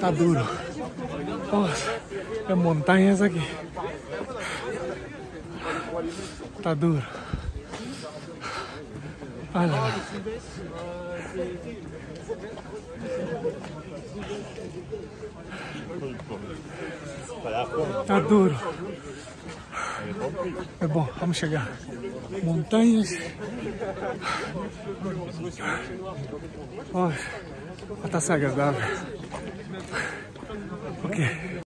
Tá duro. Nossa, é montanhas aqui. Tá duro. Olha lá. Tá duro. É bom, vamos chegar. Montanhas. Olha, tá agradável. Ok.